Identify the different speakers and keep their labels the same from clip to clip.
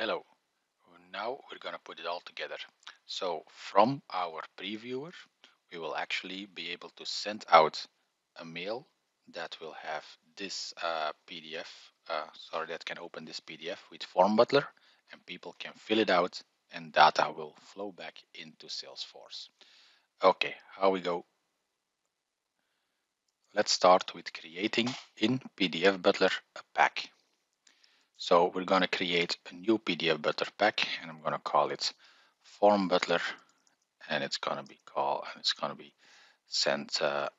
Speaker 1: hello. Now we're going to put it all together. So from our previewer, we will actually be able to send out a mail that will have this uh, PDF, uh, sorry, that can open this PDF with Form Butler and people can fill it out and data will flow back into Salesforce. Okay, how we go? Let's start with creating in PDF Butler a pack. So we're going to create a new PDF Butler pack and I'm going to call it Form Butler and it's going to be called and it's going to be sent uh,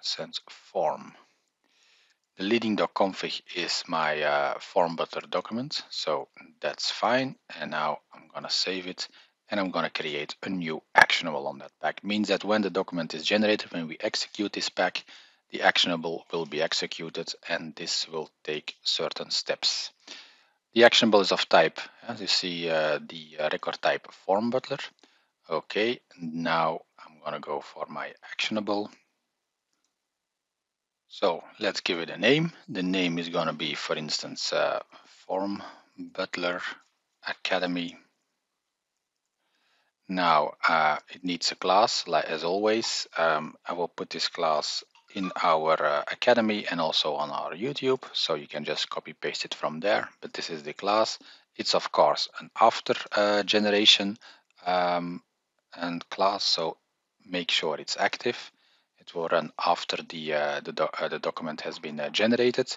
Speaker 1: sent form. The leading.config is my uh, form butler document, so that's fine. And now I'm going to save it and I'm going to create a new actionable on that pack. Means that when the document is generated, when we execute this pack, the actionable will be executed and this will take certain steps. The actionable is of type, as you see uh, the uh, record type form butler. Okay, now I'm gonna go for my actionable. So let's give it a name. The name is gonna be, for instance, uh, form butler academy. Now uh, it needs a class, like as always. Um, I will put this class in our uh, academy and also on our YouTube. So you can just copy paste it from there. But this is the class. It's of course an after uh, generation um, and class. So make sure it's active. It will run after the uh, the, do uh, the, document has been uh, generated.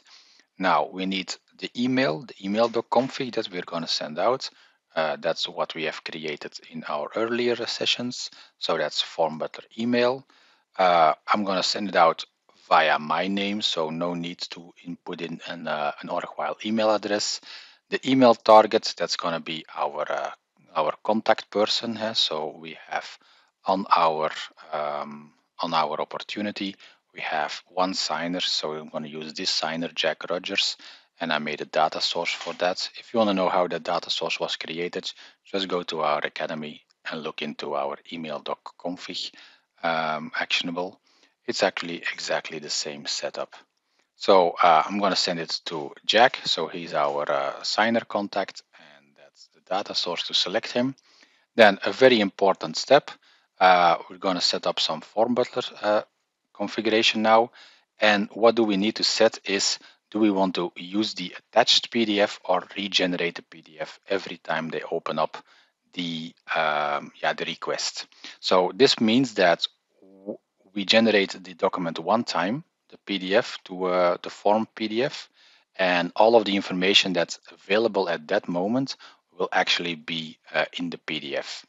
Speaker 1: Now we need the email, the email.config that we're going to send out. Uh, that's what we have created in our earlier sessions. So that's form butler email. Uh, I'm going to send it out via my name, so no need to input in an, uh, an Org-wide email address. The email target, that's going to be our uh, our contact person. Huh? So we have on our um, on our opportunity, we have one signer. So I'm going to use this signer, Jack Rogers, and I made a data source for that. If you want to know how the data source was created, just go to our academy and look into our email.config um, actionable, it's actually exactly the same setup. So uh, I'm going to send it to Jack. So he's our uh, signer contact, and that's the data source to select him. Then a very important step, uh, we're going to set up some form butler uh, configuration now. And what do we need to set is, do we want to use the attached PDF or regenerate the PDF every time they open up the um, yeah the request. So this means that we generate the document one time, the PDF to uh, the form PDF, and all of the information that's available at that moment will actually be uh, in the PDF.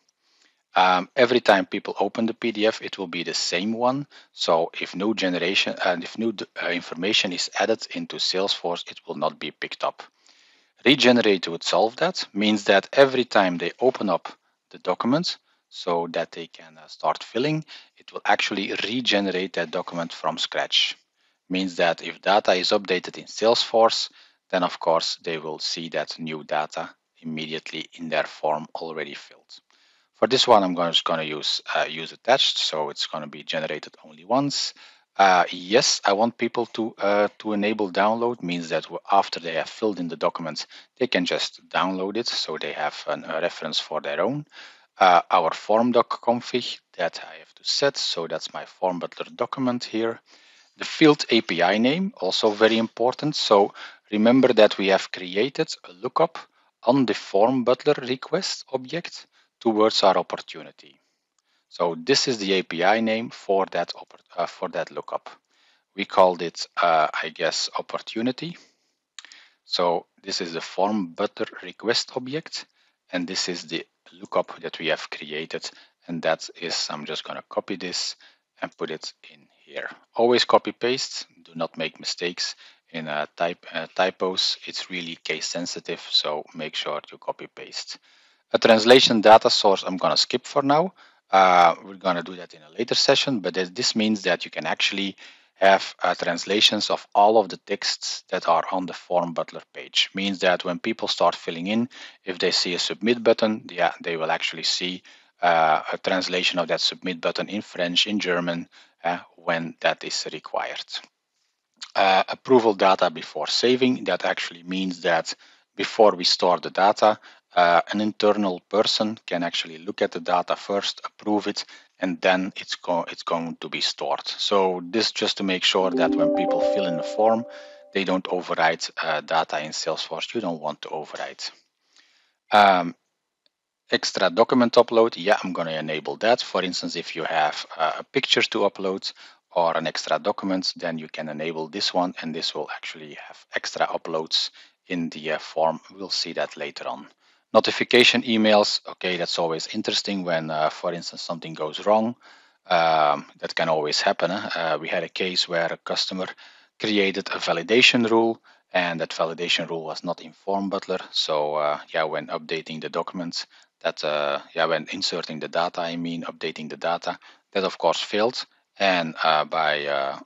Speaker 1: Um, every time people open the PDF, it will be the same one. So if new generation and if new uh, information is added into Salesforce, it will not be picked up. Regenerate would solve that, means that every time they open up the document so that they can uh, start filling, it will actually regenerate that document from scratch. Means that if data is updated in Salesforce, then of course they will see that new data immediately in their form already filled. For this one, I'm just going to use uh, use attached, so it's going to be generated only once. Uh, yes, I want people to uh, to enable download means that after they have filled in the documents, they can just download it, so they have an, a reference for their own. Uh, our form doc config that I have to set, so that's my form butler document here. The field API name, also very important. So remember that we have created a lookup on the form butler request object towards our opportunity. So this is the API name for that uh, for that lookup. We called it, uh, I guess, opportunity. So this is the form butler request object, and this is the lookup that we have created. And that is, I'm just going to copy this and put it in here. Always copy paste. Do not make mistakes in uh, type uh, typos. It's really case sensitive, so make sure to copy paste. A translation data source I'm going to skip for now. Uh, we're going to do that in a later session, but this means that you can actually have uh, translations of all of the texts that are on the form butler page. Means that when people start filling in, if they see a submit button, yeah, they will actually see uh, a translation of that submit button in French, in German, uh, when that is required. uh, approval data before saving. That actually means that before we store the data, uh, an internal person can actually look at the data first, approve it, and then it's, go it's going to be stored. So this just to make sure that when people fill in the form, they don't overwrite uh, data in Salesforce. You don't want to overwrite. Um, extra document upload, yeah, I'm going to enable that. For instance, if you have uh, a picture to upload or an extra document, then you can enable this one and this will actually have extra uploads in the uh, form. We'll see that later on. Notification emails, okay, that's always interesting when, uh, for instance, something goes wrong. Um, that can always happen. Uh, we had a case where a customer created a validation rule and that validation rule was not in Form Butler. So uh, yeah, when updating the documents, that uh, yeah, when inserting the data, I mean updating the data, that of course failed. And uh, by uh,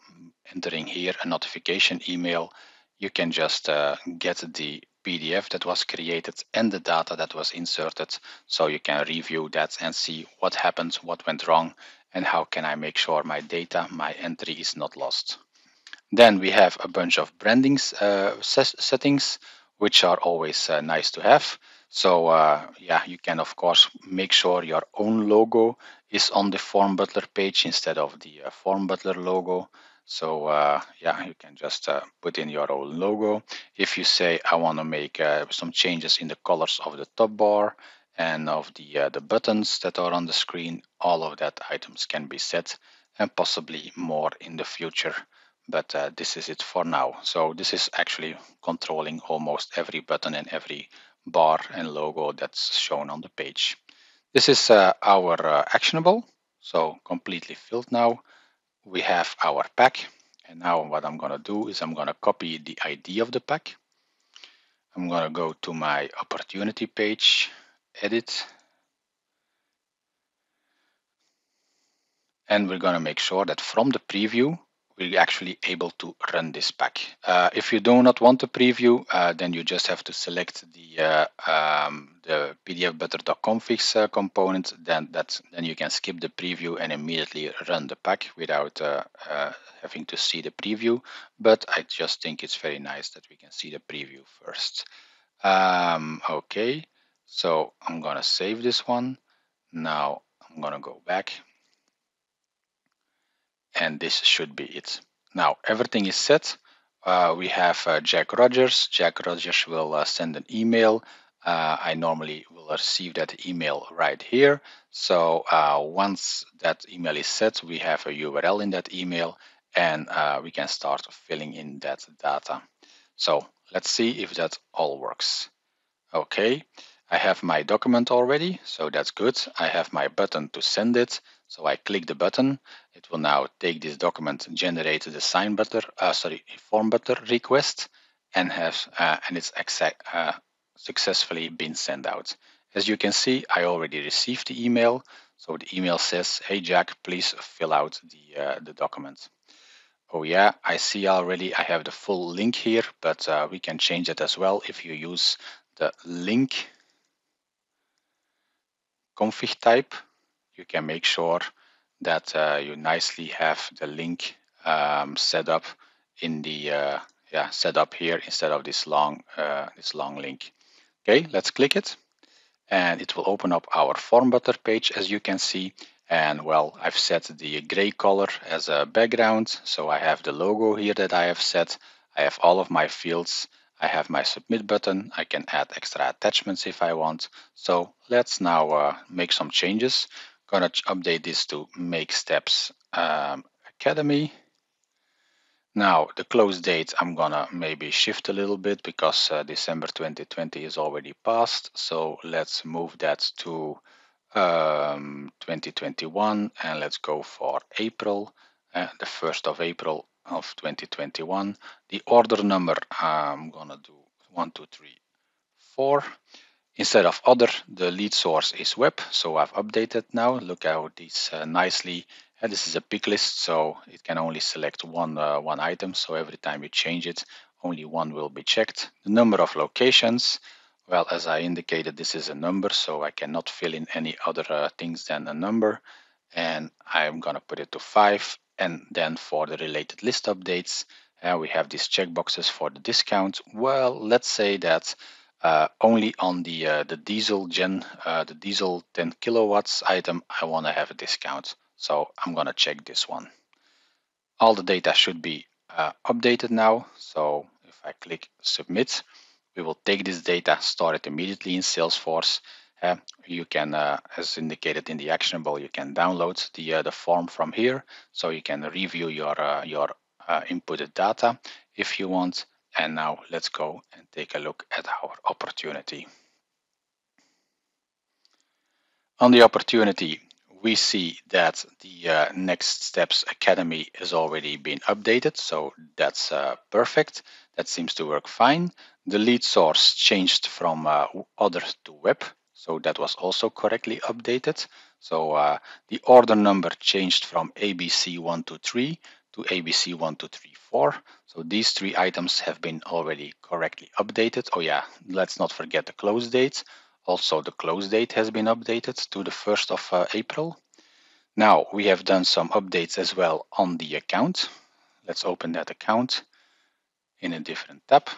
Speaker 1: entering here a notification email, you can just uh, get the PDF that was created and the data that was inserted. So you can review that and see what happened, what went wrong, and how can I make sure my data, my entry is not lost. Then we have a bunch of branding uh, settings, which are always uh, nice to have. So uh, yeah, you can of course make sure your own logo is on the Form Butler page instead of the uh, Form Butler logo. So uh, yeah, you can just uh, put in your own logo. If you say I want to make uh, some changes in the colors of the top bar and of the uh, the buttons that are on the screen, all of that items can be set and possibly more in the future. But uh, this is it for now. So this is actually controlling almost every button and every bar and logo that's shown on the page. This is uh, our actionable. So completely filled now we have our pack. And now what I'm going to do is I'm going to copy the ID of the pack. I'm going to go to my opportunity page, edit. And we're going to make sure that from the preview, we're actually able to run this pack. Uh, if you do not want to preview, uh, then you just have to select the uh, um, the pdfbutler.configs uh, component. Then that then you can skip the preview and immediately run the pack without uh, uh, having to see the preview. But I just think it's very nice that we can see the preview first. Um, okay, so I'm gonna save this one. Now I'm gonna go back and this should be it. Now everything is set. Uh, we have uh, Jack Rogers. Jack Rogers will uh, send an email. Uh, I normally will receive that email right here. So uh, once that email is set, we have a URL in that email and uh, we can start filling in that data. So let's see if that all works. Okay, I have my document already, so that's good. I have my button to send it. So I click the button. It will now take this document, generate the sign butler, uh, sorry, form butler request, and have uh, and it's exact, uh, successfully been sent out. As you can see, I already received the email. So the email says, "Hey Jack, please fill out the uh, the document." Oh yeah, I see already. I have the full link here, but uh, we can change it as well if you use the link config type you can make sure that uh, you nicely have the link um, set up in the uh, yeah set up here instead of this long uh, this long link. Okay, let's click it, and it will open up our form butler page as you can see. And well, I've set the gray color as a background, so I have the logo here that I have set. I have all of my fields. I have my submit button. I can add extra attachments if I want. So let's now uh, make some changes gonna update this to make steps um, academy. Now the close date I'm gonna maybe shift a little bit because uh, December 2020 is already passed. So let's move that to um, 2021 and let's go for April uh, the 1st of April of 2021 the order number I'm gonna do one two three four Instead of other, the lead source is web. So I've updated now. Look how this uh, nicely, and this is a pick list, so it can only select one, uh, one item. So every time you change it, only one will be checked. The number of locations, well, as I indicated, this is a number, so I cannot fill in any other uh, things than a number. And I'm gonna put it to five. And then for the related list updates, uh, we have these checkboxes for the discount. Well, let's say that uh, only on the uh, the diesel gen, uh, the diesel 10 kilowatts item, I want to have a discount. So I'm gonna check this one. All the data should be uh, updated now. So if I click submit, we will take this data, store it immediately in Salesforce. Uh, you can, uh, as indicated in the actionable, you can download the the form from here, so you can review your your inputted data if you want. And now let's go and take a look at our opportunity. On the opportunity, we see that the uh, Next Steps Academy has already been updated, so that's uh, perfect. That seems to work fine. The lead source changed from uh, other to web, so that was also correctly updated. So uh, the order number changed from ABC123 to ABC1234. So these three items have been already correctly updated. Oh yeah, let's not forget the close date. Also, the close date has been updated to the 1st of uh, April. Now we have done some updates as well on the account. Let's open that account in a different tab.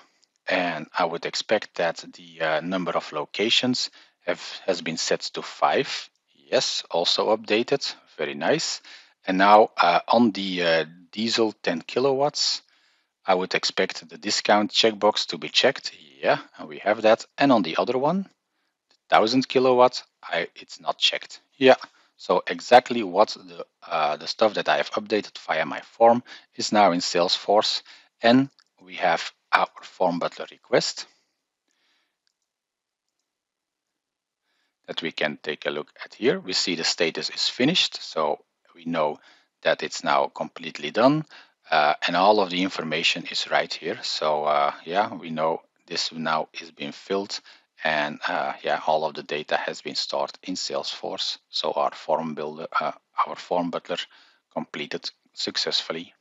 Speaker 1: And I would expect that the uh, number of locations have, has been set to five. Yes, also updated. Very nice. And now uh, on the uh, diesel 10 kilowatts, I would expect the discount checkbox to be checked. Yeah, and we have that. And on the other one, 1000 kilowatts, I, it's not checked. Yeah, so exactly what the, uh, the stuff that I have updated via my form is now in Salesforce. And we have our form butler request that we can take a look at here. We see the status is finished. So we know that it's now completely done. Uh, and all of the information is right here. So uh, yeah, we know this now is being filled and uh, yeah, all of the data has been stored in Salesforce. So our form builder, uh, our form butler completed successfully.